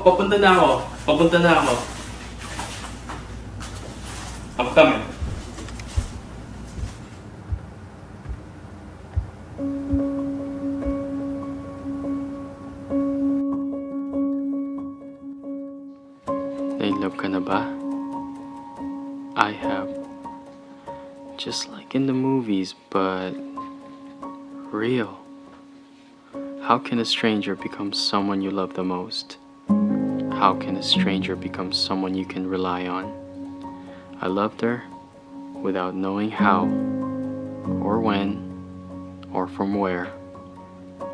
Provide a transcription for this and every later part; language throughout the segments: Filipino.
Papunta na ako. Papunta na ako. I'm coming. Ka na ba? I have. Just like in the movies, but real. How can a stranger become someone you love the most? How can a stranger become someone you can rely on? I loved her without knowing how, or when, or from where.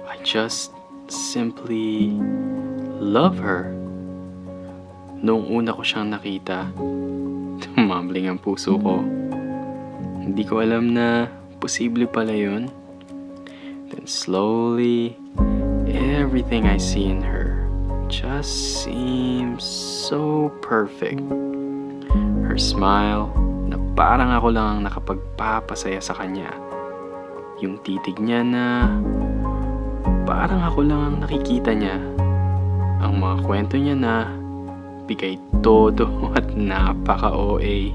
I just simply love her. Noong una ko siyang nakita, tumambling ang puso ko. Hindi ko alam na posible pala yun. Then slowly, everything I see in her just seems so perfect. Her smile, na parang ako lang ang nakapagpapasaya sa kanya. Yung titig niya na parang ako lang ang nakikita niya. Ang mga kwento niya na bigay todo at napaka-OA.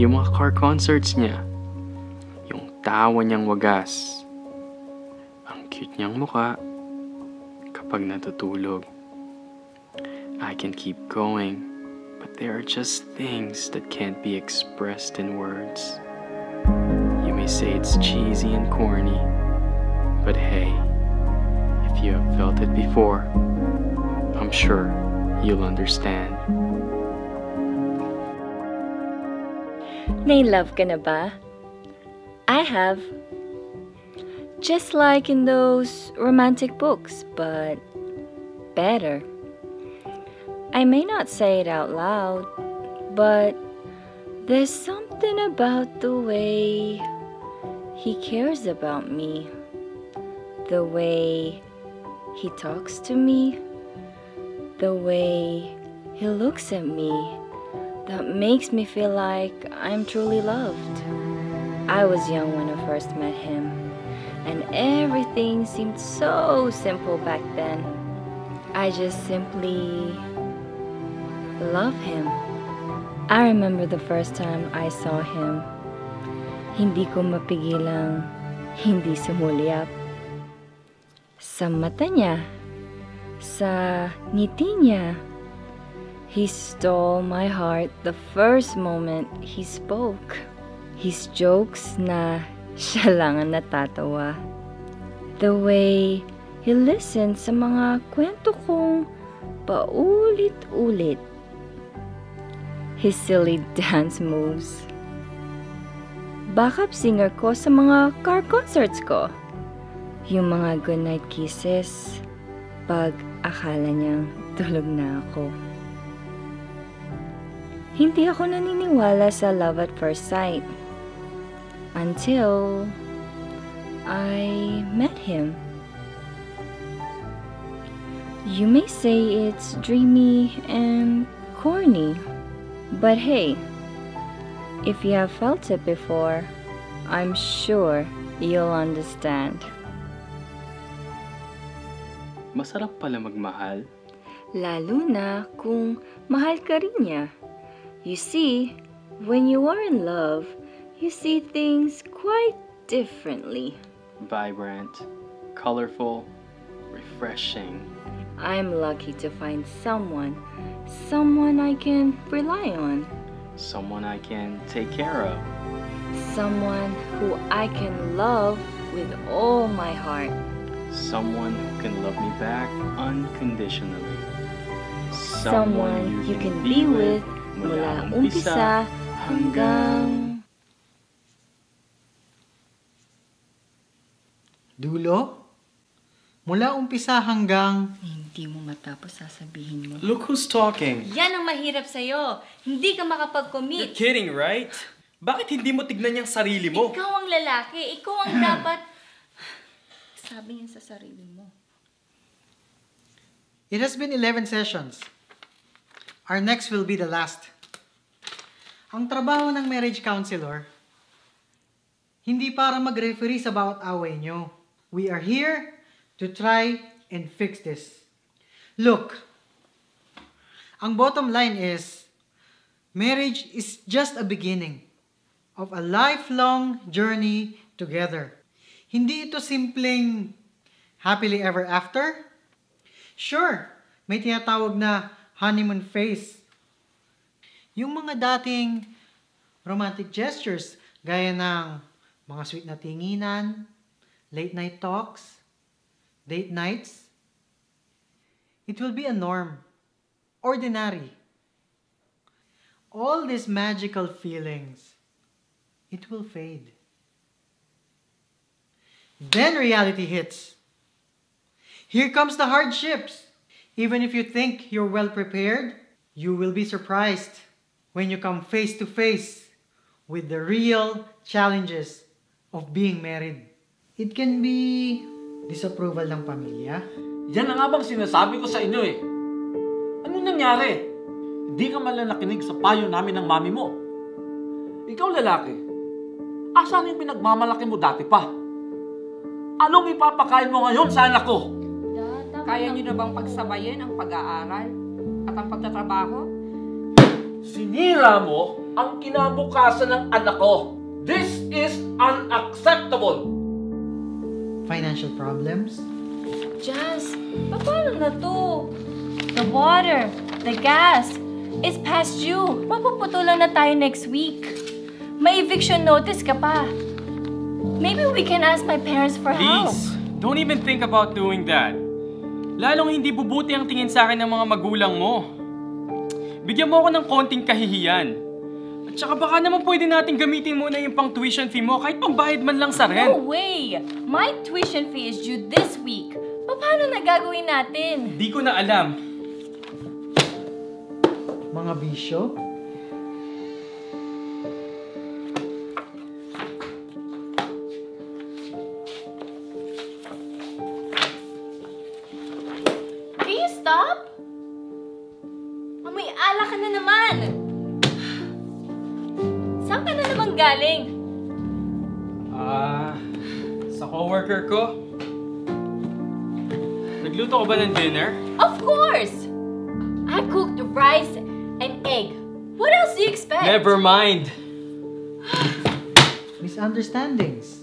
Yung mga car concerts niya. Yung tawa niyang wagas. Ang cute niyang muka kapag natutulog. I can keep going, but there are just things that can't be expressed in words. You may say it's cheesy and corny, but hey, if you have felt it before, I'm sure you'll understand. Nailove ka na ba? I have. Just like in those romantic books, but better. I may not say it out loud, but there's something about the way he cares about me, the way he talks to me, the way he looks at me that makes me feel like I'm truly loved. I was young when I first met him, and everything seemed so simple back then. I just simply love him. I remember the first time I saw him. Hindi ko mapigilang hindi sumulyap. Sa mata niya, sa ngiti niya, He stole my heart the first moment he spoke. His jokes na siya lang ang natatawa. The way he listened sa mga kwento kong paulit-ulit. His silly dance moves. Backup singer ko sa mga car concerts ko. Yung mga goodnight kisses pag akala niyang tulog na ako. Hindi ako naniniwala sa love at first sight. Until I met him. You may say it's dreamy and corny, but hey, if you have felt it before, I'm sure you'll understand. Masarap pala magmahal. Lalo na kung mahal ka rin niya. You see, when you are in love, you see things quite differently. Vibrant, colorful, refreshing. I'm lucky to find someone, someone I can rely on, Someone I can take care of. someone who I can love with all my heart. Someone who can love me back unconditionally. Someone you can be with mula umpisa hanggang... Dulo? Mula umpisa hanggang... Hindi mo matapos sasabihin mo. Look who's talking. Yan ang mahirap sa'yo. Hindi ka You're makapag-commit. kidding, right? Bakit hindi mo tignan yung sarili mo? Ikaw ang lalaki. Ikaw ang dapat... Sabi niya sa sarili mo. It has been 11 sessions. Our next will be the last. Ang trabaho ng marriage counselor, hindi para mag-referee sa bawat away nyo. We are here to try and fix this. Look, ang bottom line is, marriage is just a beginning of a lifelong journey together. Hindi ito simpleng happily ever after. Sure, may tinatawag na honeymoon phase. Yung mga dating romantic gestures gaya ng mga sweet na tinginan, late night talks, date nights, it will be a norm, ordinary. All these magical feelings, it will fade. Then reality hits. Here comes the hardships. Even if you think you're well prepared, you will be surprised when you come face to face with the real challenges of being married. It can be disapproval ng pamilya, Yan na nga bang sinasabi ko sa inyo eh. Ano nangyari? Hindi ka man lang nakinig sa payo namin ng mami mo. Ikaw lalaki, asan yung pinagmamalaki mo dati pa? Anong ipapakain mo ngayon sa anak ko? Kaya nyo na bang pagsabayin ang pag-aaral at ang pagtatrabaho? Sinira mo ang kinabukasan ng anak ko. This is unacceptable. financial problems, Jazz, paano na to? The water, the gas, it's past due. Mapuputulan na tayo next week. May eviction notice ka pa. Maybe we can ask my parents for help. Please, don't even think about doing that. Lalong hindi bubuti ang tingin sa akin ng mga magulang mo. Bigyan mo ako ng konting kahihiyan. At saka baka naman pwede natin gamitin muna yung pang tuition fee mo kahit pambayad man lang sa No rent. way! My tuition fee is due this week. Paano na gagawin natin? Di ko na alam. mga bisyo, Can you stop? Amoy ala ka na naman! Saan ka na naman galing? Ah, sa coworker ko. Nagluto ko ba ng dinner? Of course! I cooked rice and egg. What else do you expect? Never mind. misunderstandings.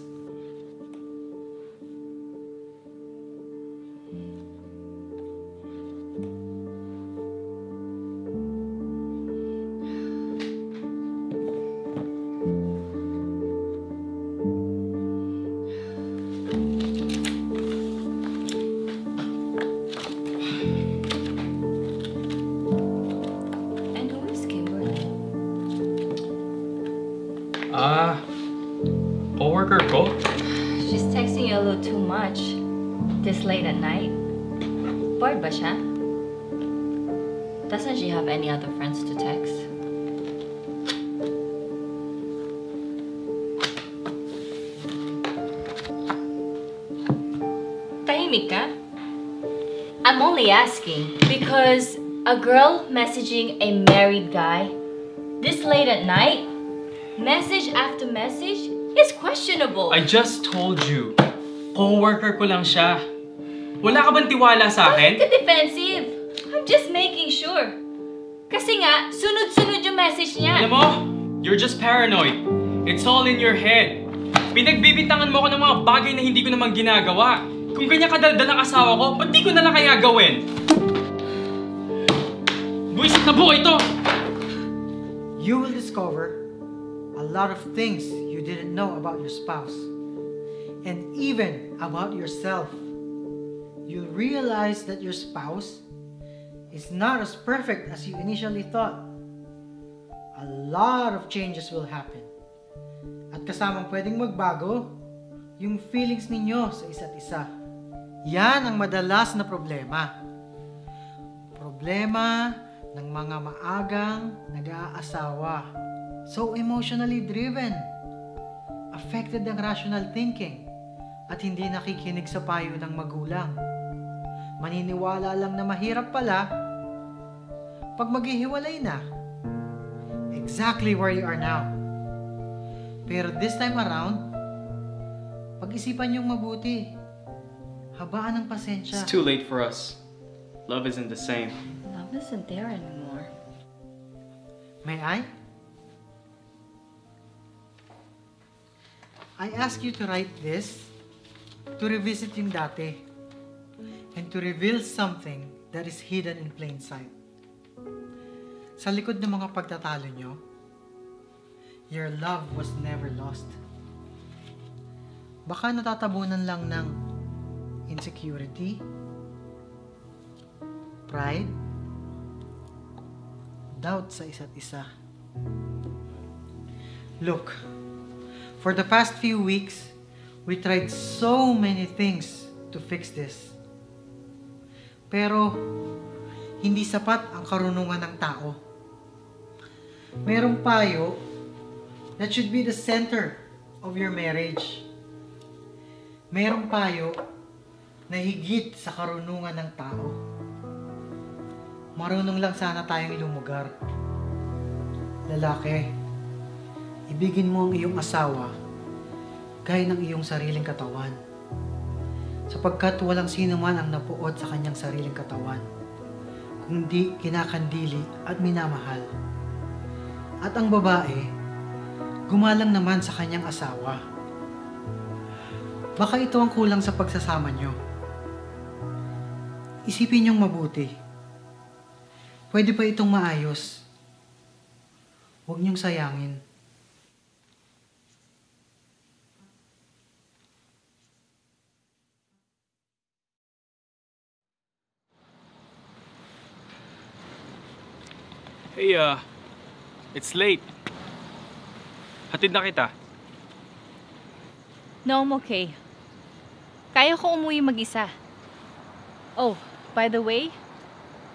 Tahimik ka? I'm only asking because a girl messaging a married guy this late at night, message after message, is questionable. I just told you. Coworker ko lang siya. Wala ka bang tiwala sa Bakit akin? ka defensive? I'm just making sure. Kasi nga, sunod-sunod yung message niya. Alam mo, you're just paranoid. It's all in your head. Pinagbibitangan mo ako ng mga bagay na hindi ko naman ginagawa. Kung ganyan kadaldal ang asawa ko, ba't di ko na lang kaya gawin? Buisit na buhay to! You will discover a lot of things you didn't know about your spouse and even about yourself. You'll realize that your spouse is not as perfect as you initially thought. A lot of changes will happen. At kasamang pwedeng magbago, yung feelings ninyo sa isa't isa. Yan ang madalas na problema. Problema ng mga maagang nag-aasawa. So emotionally driven. Affected ang rational thinking at hindi nakikinig sa payo ng magulang. Maniniwala lang na mahirap pala pag maghihiwalay na. Exactly where you are now. Pero this time around, pag-isipan niyong mabuti. Habaan ng pasensya. It's too late for us. Love isn't the same. Love isn't there anymore. May I? I ask you to write this to revisit yung dati and to reveal something that is hidden in plain sight. Sa likod ng mga pagtatalo nyo, your love was never lost. Baka natatabunan lang ng insecurity, pride, doubt sa isa't isa. Look, for the past few weeks, we tried so many things to fix this. Pero, hindi sapat ang karunungan ng tao. Merong payo that should be the center of your marriage. Merong payo na higit sa karunungan ng tao. Marunong lang sana tayong lumugar. Lalaki, ibigin mo ang iyong asawa gaya ng iyong sariling katawan. Sapagkat walang sino man ang napuot sa kanyang sariling katawan, kundi kinakandili at minamahal. At ang babae, gumalang naman sa kanyang asawa. Baka ito ang kulang sa pagsasama nyo. Isipin niyong mabuti. Pwede pa itong maayos. Huwag niyong sayangin. Hey, uh, it's late. Hatid na kita. No, I'm okay. Kaya ko umuwi mag-isa. Oh, by the way,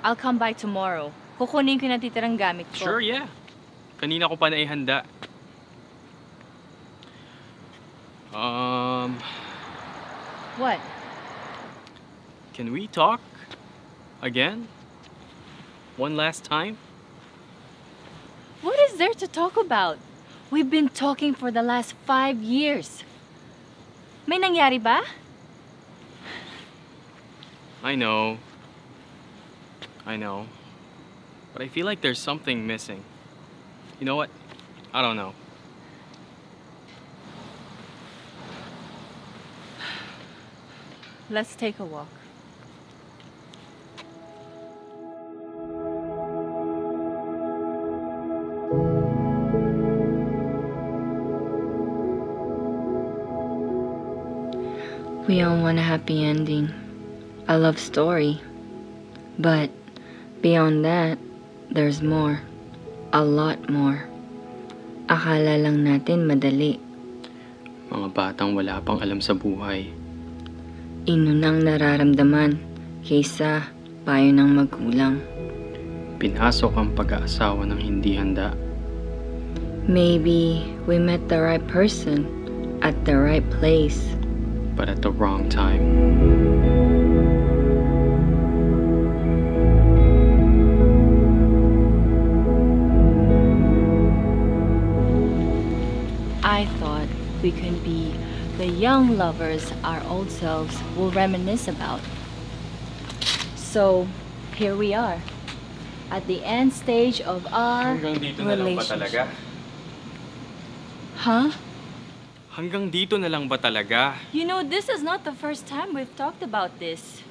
I'll come by tomorrow. Kukunin ko yung natitirang gamit ko. Sure, yeah. Kanina ko pa naihanda. Um, What? can we talk? Again? One last time? What is there to talk about? We've been talking for the last five years. May nangyari ba? I know. I know. But I feel like there's something missing. You know what? I don't know. Let's take a walk. We all want a happy ending, a love story. But beyond that, there's more. A lot more. Akala lang natin madali. Mga batang wala pang alam sa buhay. Inunang nararamdaman kaysa payo ng magulang. Pinasok ang pag-aasawa ng hindi handa. Maybe we met the right person at the right place. but at the wrong time. We could be the young lovers our old selves will reminisce about. So, here we are, at the end stage of our relationship. Huh? Hanggang dito na lang ba talaga? You know, this is not the first time we've talked about this.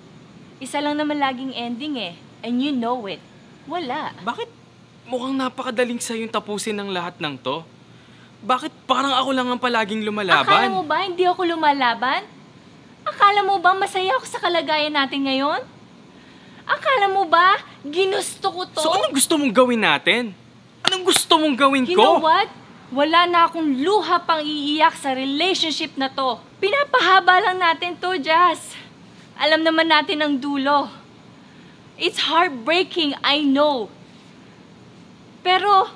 Isa lang naman laging ending eh. And you know it. Wala. Bakit mukhang napakadaling sa yung tapusin ng lahat ng to? Bakit parang ako lang ang palaging lumalaban? Akala mo ba hindi ako lumalaban? Akala mo ba masaya ako sa kalagayan natin ngayon? Akala mo ba ginusto ko to? So anong gusto mong gawin natin? Anong gusto mong gawin You ko? know what? Wala na akong luha pang iiyak sa relationship na to. Pinapahaba lang natin to, Jazz. Alam naman natin ang dulo. It's heartbreaking, I know. Pero,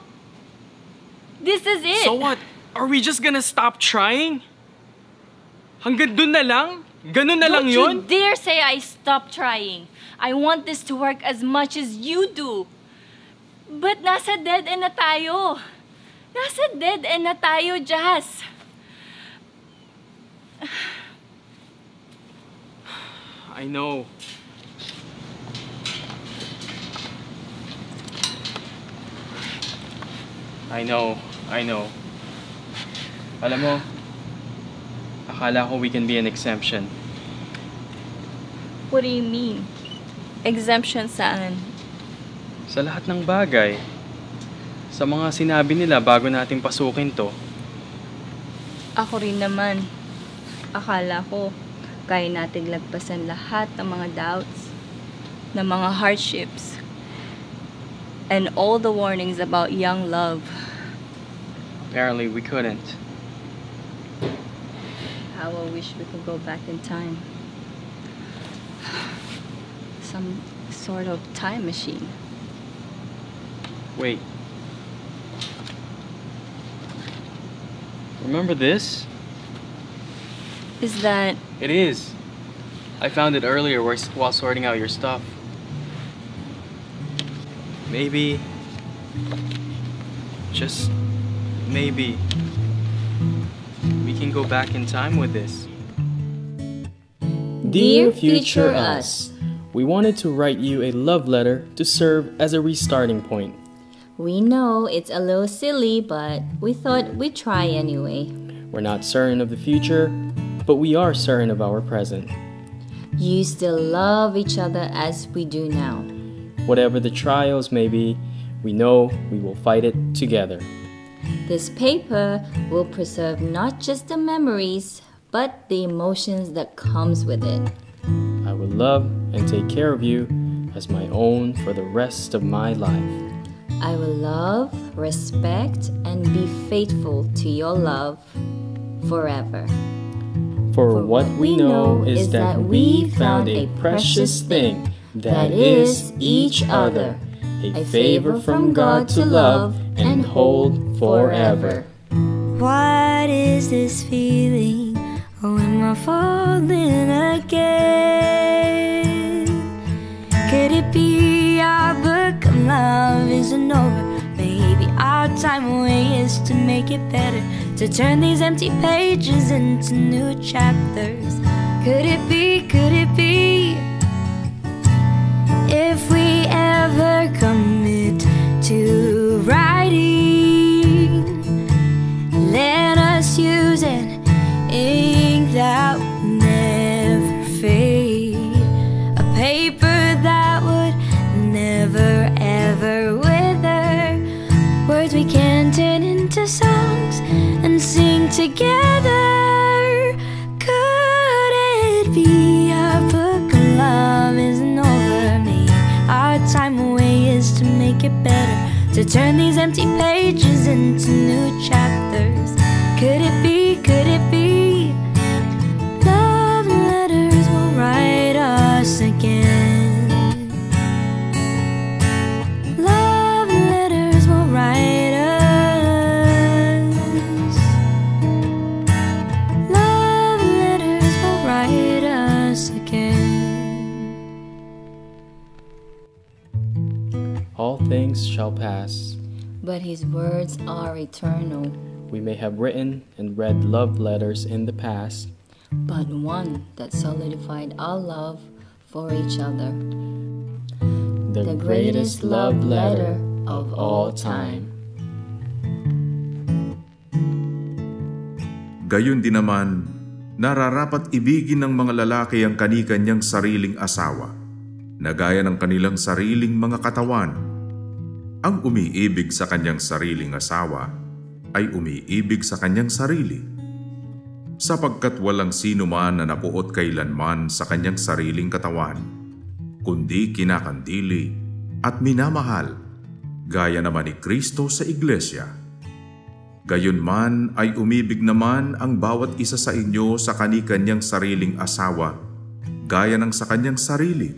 this is it. So what? Are we just gonna stop trying? Hanggang dun na lang? Ganun na lang Don't yun? you dare say I stop trying. I want this to work as much as you do. But nasa dead end na tayo. Nasa dead end na tayo, Jazz. I know. I know, I know. Alam mo, akala ko we can be an exemption. What do you mean? Exemption saan? Sa lahat ng bagay. Sa mga sinabi nila bago natin pasukin to. Ako rin naman. Akala ko, kaya nating lagpasan lahat ng mga doubts, ng mga hardships, and all the warnings about young love. Apparently we couldn't. How I wish we could go back in time. Some sort of time machine. Wait. Remember this? Is that It is. I found it earlier while while sorting out your stuff. Maybe. Just maybe. We can go back in time with this. Dear future us, we wanted to write you a love letter to serve as a restarting point. we know it's a little silly, but we thought we'd try anyway. We're not certain of the future, but we are certain of our present. You still love each other as we do now. Whatever the trials may be, we know we will fight it together. This paper will preserve not just the memories, but the emotions that comes with it. I will love and take care of you as my own for the rest of my life. I will love, respect, and be faithful to your love forever. For, what we know is that we found a precious thing that is each other, a favor from God to love and hold forever. What is this feeling? Oh, am I falling again? Could it be our book of love isn't over? Maybe our time away is to make it better, to turn these empty pages into new chapters. Could it be? Could it be? If we ever commit ink that would never fade, a paper that would never ever wither, words we can turn into songs and sing together. Could it be our book of love isn't over? Our time away is to make it better, to turn these empty pages into new chapters. Could it be? Shall pass. But his words are eternal, We may have written and read love letters in the past, but one that solidified our love for each other. the, greatest love letter of all time. Gayon din naman, nararapat ibigin ng mga lalaki ang kani-kanyang sariling asawa, na gaya ng kanilang sariling mga katawan. Ang umiibig sa kanyang sariling asawa ay umiibig sa kanyang sarili, sapagkat walang sino man na napuot kailanman sa kanyang sariling katawan, kundi kinakandili at minamahal, gaya naman ni Kristo sa iglesia. Gayunman ay umibig naman ang bawat isa sa inyo sa kani-kanyang sariling asawa, gaya ng sa kanyang sarili,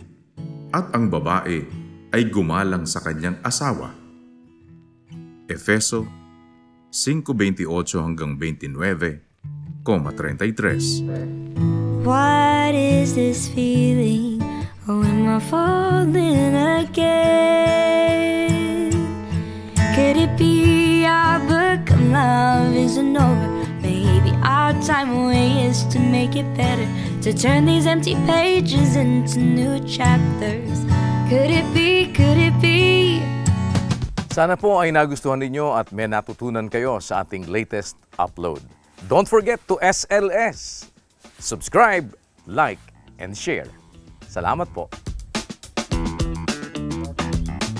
at ang babae ay gumalang sa kanyang asawa. Efeso 5.28 hanggang 29, 33. What is this feeling? Oh, am I falling again? Could it be our book of love isn't over? Maybe our time away is to make it better, to turn these empty pages into new chapters. Could it be? Could it be? Sana po ay nagustuhan ninyo at may natutunan kayo sa ating latest upload. Don't forget to SLS. Subscribe, like, and share. Salamat po.